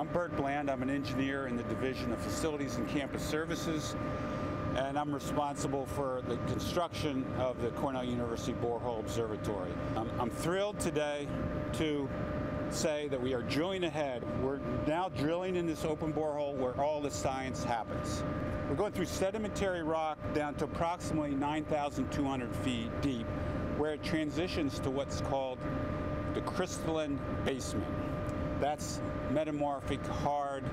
I'm Bert Bland. I'm an engineer in the Division of Facilities and Campus Services, and I'm responsible for the construction of the Cornell University Borehole Observatory. I'm, I'm thrilled today to say that we are drilling ahead. We're now drilling in this open borehole where all the science happens. We're going through sedimentary rock down to approximately 9,200 feet deep, where it transitions to what's called the crystalline basement. That's metamorphic, hard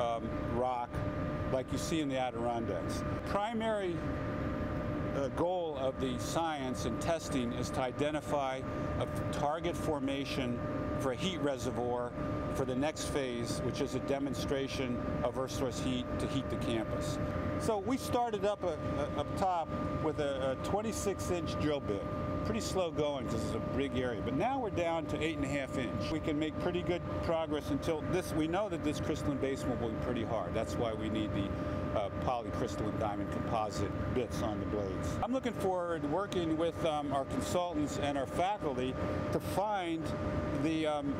um, rock like you see in the Adirondacks. Primary uh, goal of the science and testing is to identify a target formation for a heat reservoir for the next phase, which is a demonstration of Earth source heat to heat the campus. So we started up, a, a, up top with a, a 26 inch drill bit pretty slow going because it's a big area. But now we're down to eight and a half inch. We can make pretty good progress until this. We know that this crystalline basement will be pretty hard. That's why we need the uh, polycrystalline diamond composite bits on the blades. I'm looking forward to working with um, our consultants and our faculty to find the um,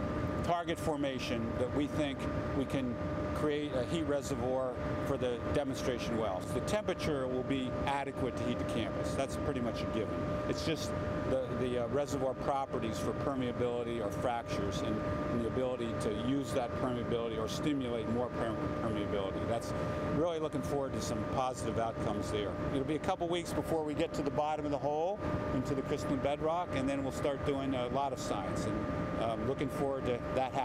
target formation that we think we can create a heat reservoir for the demonstration wells. The temperature will be adequate to heat the campus. That's pretty much a given. It's just the, the uh, reservoir properties for permeability or fractures and, and, the ability to use that permeability or stimulate more permeability. That's really looking forward to some positive outcomes there. It'll be a couple weeks before we get to the bottom of the hole into the crystalline bedrock and then we'll start doing a lot of science and um, looking forward to that happening.